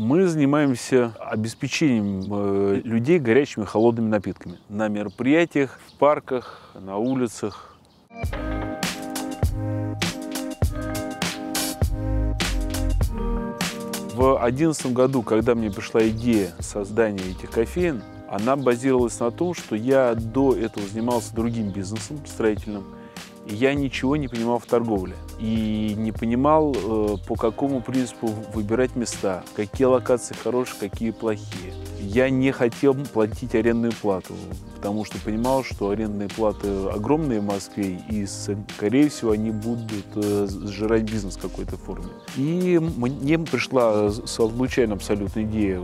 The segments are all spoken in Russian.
Мы занимаемся обеспечением э, людей горячими холодными напитками на мероприятиях, в парках, на улицах. В 2011 году, когда мне пришла идея создания этих кофеин, она базировалась на том, что я до этого занимался другим бизнесом строительным, я ничего не понимал в торговле. И не понимал, э, по какому принципу выбирать места, какие локации хорошие, какие плохие. Я не хотел платить арендную плату, потому что понимал, что арендные платы огромные в Москве, и, скорее всего, они будут э, сжирать бизнес в какой-то форме. И мне пришла случайно абсолютно идея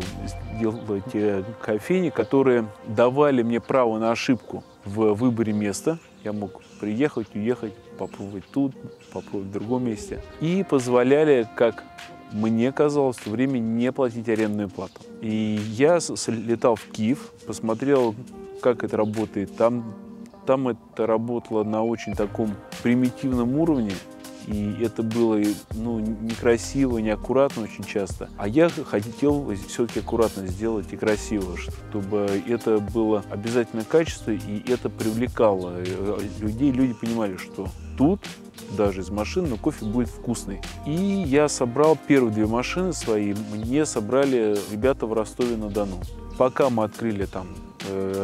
сделать э, кофейни, которые давали мне право на ошибку в выборе места. Я мог приехать, уехать, попробовать тут, попробовать в другом месте. И позволяли, как мне казалось, в то время не платить арендную плату. И я слетал в Киев, посмотрел, как это работает. Там, там это работало на очень таком примитивном уровне. И это было ну, некрасиво, неаккуратно очень часто. А я хотел все-таки аккуратно сделать и красиво, чтобы это было обязательно качество, и это привлекало э, людей. Люди понимали, что тут даже из машин, но кофе будет вкусный. И я собрал первые две машины свои, мне собрали ребята в Ростове-на-Дону. Пока мы открыли там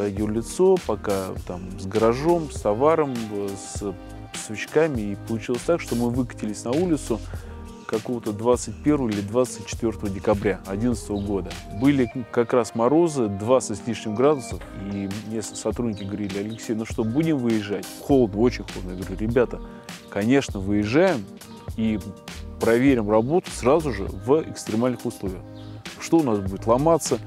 юрлицо, пока там с гаражом, с товаром, с свечками. И получилось так, что мы выкатились на улицу какого-то 21 или 24 декабря 2011 года. Были как раз морозы, 20 с лишним градусов, и мне сотрудники говорили, Алексей, ну что, будем выезжать? Холодно, очень холодно. Я говорю, ребята, конечно, выезжаем и проверим работу сразу же в экстремальных условиях. Что у нас будет ломаться,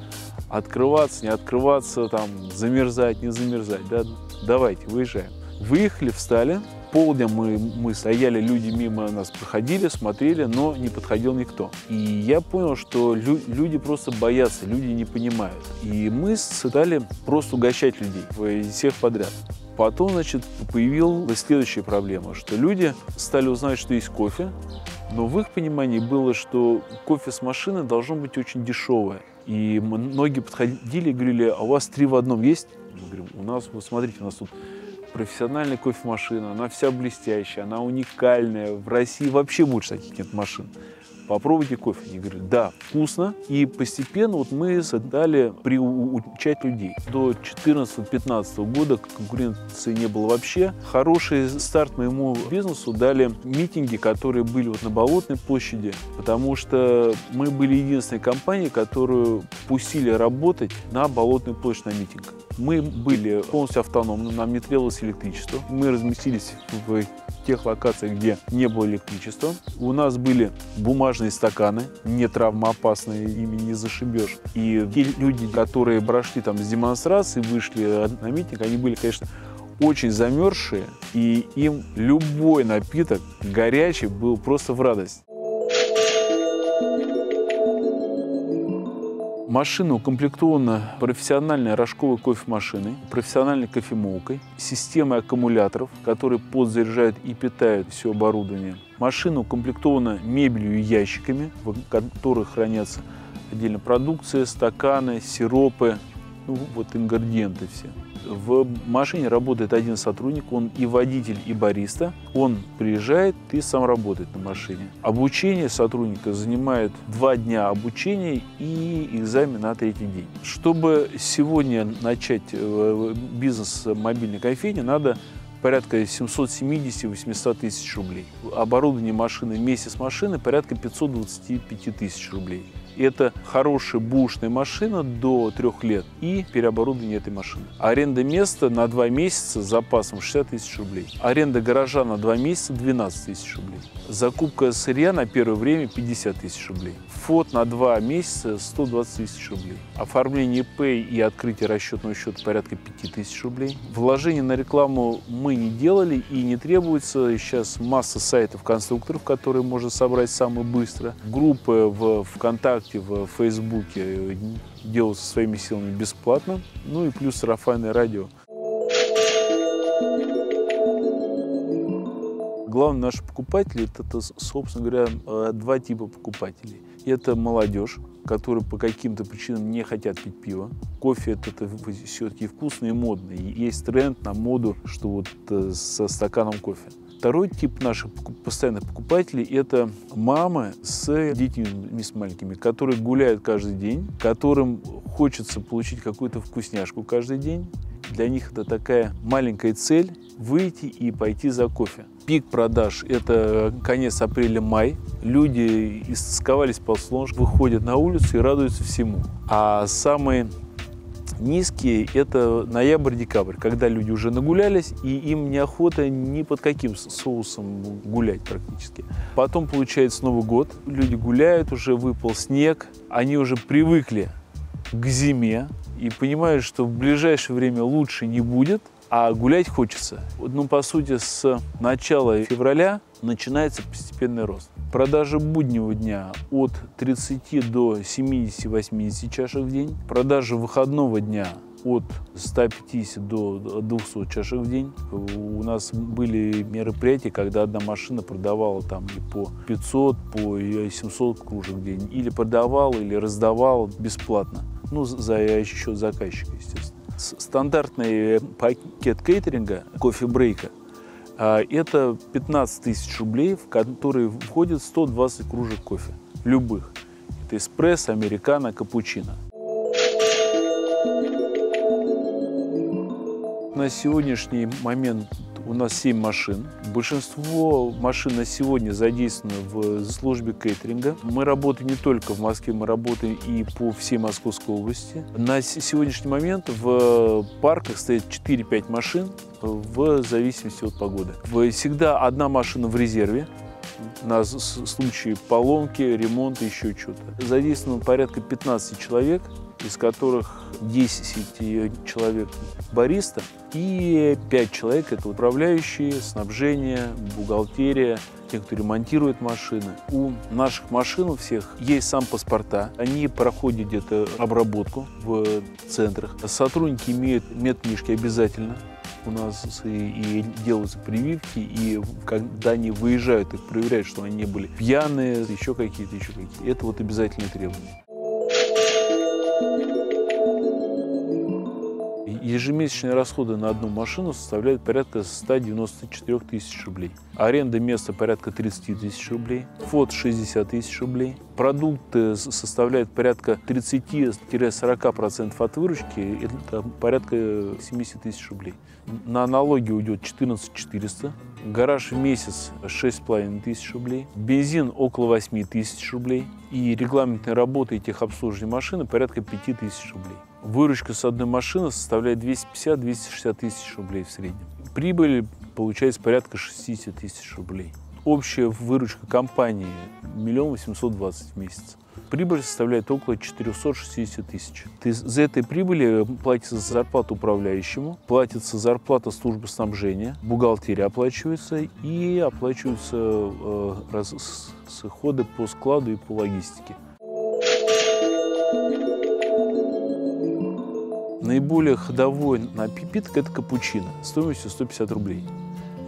открываться, не открываться, там, замерзать, не замерзать. Да? Давайте, выезжаем. Выехали, встали, полдня мы, мы стояли, люди мимо нас проходили, смотрели, но не подходил никто. И я понял, что лю люди просто боятся, люди не понимают. И мы стали просто угощать людей, всех подряд. Потом, значит, появилась следующая проблема, что люди стали узнать, что есть кофе, но в их понимании было, что кофе с машины должно быть очень дешевое. И многие подходили и говорили, а у вас три в одном есть? Мы говорим, у нас, вот смотрите, у нас тут профессиональная кофемашина, она вся блестящая, она уникальная. В России вообще больше таких нет машин. Попробуйте кофе. Они говорят, да, вкусно. И постепенно вот мы стали приучать людей. До 2014-2015 года конкуренции не было вообще. Хороший старт моему бизнесу дали митинги, которые были вот на Болотной площади, потому что мы были единственной компанией, которую пустили работать на Болотную площадь на митинг. Мы были полностью автономны, нам не требовалось электричество. Мы разместились в тех локациях, где не было электричества. У нас были бумажные стаканы, не травмоопасные, ими не зашибешь. И те люди, которые прошли там с демонстрации, вышли на митинг, они были, конечно, очень замерзшие, и им любой напиток горячий был просто в радость. Машина укомплектована профессиональной рожковой кофемашиной, профессиональной кофемолкой, системой аккумуляторов, которые подзаряжают и питают все оборудование. Машина укомплектована мебелью и ящиками, в которых хранятся отдельно продукция, стаканы, сиропы, ну, вот ингредиенты все. В машине работает один сотрудник, он и водитель, и бариста. Он приезжает и сам работает на машине. Обучение сотрудника занимает два дня обучения и экзамен на третий день. Чтобы сегодня начать э, бизнес мобильной кофейни, надо порядка 770-800 тысяч рублей. Оборудование машины вместе с машиной порядка 525 тысяч рублей. Это хорошая бушная машина до трех лет и переоборудование этой машины. Аренда места на два месяца с запасом 60 тысяч рублей. Аренда гаража на два месяца 12 тысяч рублей. Закупка сырья на первое время 50 тысяч рублей. Фот на два месяца 120 тысяч рублей. Оформление ИП и открытие расчетного счета порядка 5 тысяч рублей. Вложение на рекламу мы не делали и не требуется. Сейчас масса сайтов конструкторов, которые можно собрать самое быстро. Группы в ВКонтакте, в Фейсбуке делают со своими силами бесплатно. Ну и плюс сарафанное радио. Главный наш покупатель – это, собственно говоря, э, два типа покупателей – Это молодежь, которые по каким-то причинам не хотят пить пиво. Кофе это, все-таки вкусный и модный. есть тренд на моду, что вот э, со стаканом кофе. Второй тип наших постоянных покупателей – это мамы с детьми с маленькими, которые гуляют каждый день, которым хочется получить какую-то вкусняшку каждый день. Для них это такая маленькая цель – выйти и пойти за кофе. Пик продаж – это конец апреля-май. Люди истосковались по солнышку, выходят на улицу и радуются всему. А самые Низкие – это ноябрь-декабрь, когда люди уже нагулялись, и им неохота ни под каким соусом гулять практически. Потом получается Новый год, люди гуляют, уже выпал снег, они уже привыкли к зиме и понимают, что в ближайшее время лучше не будет, а гулять хочется. Ну, по сути, с начала февраля начинается постепенный рост. Продажи буднего дня от 30 до 70-80 чашек в день. Продажи выходного дня от 150 до 200 чашек в день. У нас были мероприятия, когда одна машина продавала там и по 500, по 700 кружек в день. Или продавала, или раздавала бесплатно. Ну, за счет заказчика, естественно. Стандартный пакет кейтеринга, кофе-брейка, а, это 15 тысяч рублей, в которые входит 120 кружек кофе. Любых. Это эспрессо, американо, капучино. На сегодняшний момент у нас 7 машин. Большинство машин на сегодня задействовано в службе кейтеринга. Мы работаем не только в Москве, мы работаем и по всей Московской области. На сегодняшний момент в парках стоит 4-5 машин в зависимости от погоды. Всегда одна машина в резерве на случай поломки, ремонта, еще что-то. Задействовано порядка 15 человек, из которых 10 человек бариста и 5 человек – это управляющие, снабжение, бухгалтерия, те, кто ремонтирует машины. У наших машин у всех есть сам паспорта. Они проходят где-то обработку в центрах. Сотрудники имеют медкнижки обязательно у нас и, делаются прививки, и когда они выезжают, их проверяют, что они не были пьяные, еще какие-то, еще какие-то. Это вот обязательные требования. Ежемесячные расходы на одну машину составляют порядка 194 тысяч рублей. Аренда места порядка 30 тысяч рублей. Фот 60 тысяч рублей. Продукты составляют порядка 30-40% от выручки. Это порядка 70 тысяч рублей. На налоги уйдет 14 400. Гараж в месяц 6,5 тысяч рублей. Бензин около 8 тысяч рублей. И регламентные работы и техобслуживание машины порядка 5 тысяч рублей. Выручка с одной машины составляет 250-260 тысяч рублей в среднем. Прибыль получается порядка 60 тысяч рублей. Общая выручка компании – миллион восемьсот двадцать в месяц. Прибыль составляет около 460 тысяч. За этой прибыли платится зарплата управляющему, платится зарплата службы снабжения, бухгалтерия оплачивается и оплачиваются э, расходы по складу и по логистике. Наиболее ходовой напиток – это капучино стоимостью 150 рублей.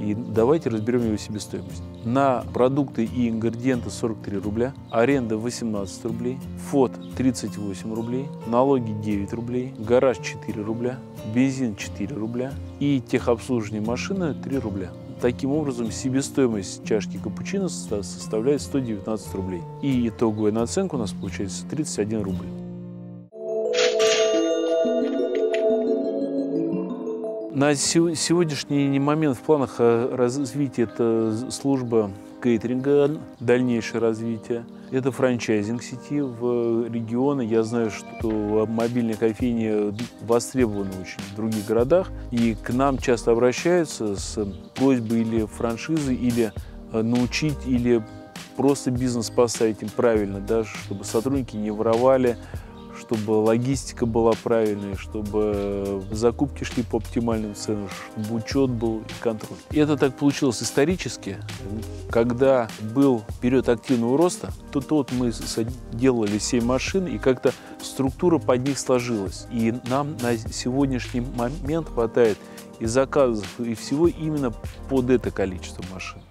И давайте разберем его себестоимость. На продукты и ингредиенты 43 рубля, аренда 18 рублей, фот 38 рублей, налоги 9 рублей, гараж 4 рубля, бензин 4 рубля и техобслуживание машины 3 рубля. Таким образом, себестоимость чашки капучино составляет 119 рублей. И итоговая наценка у нас получается 31 рубль. На сегодняшний момент в планах э, развития это служба кейтеринга, дальнейшее развитие. Это франчайзинг сети в регионы. Я знаю, что мобильные кофейни востребованы очень в других городах. И к нам часто обращаются с просьбой или франшизы, или э, научить, или просто бизнес поставить им правильно, да, чтобы сотрудники не воровали, чтобы логистика была правильной, чтобы закупки шли по оптимальным ценам, чтобы учет был и контроль. И это так получилось исторически, когда был период активного роста, то вот мы делали 7 машин, и как-то структура под них сложилась. И нам на сегодняшний момент хватает и заказов, и всего именно под это количество машин.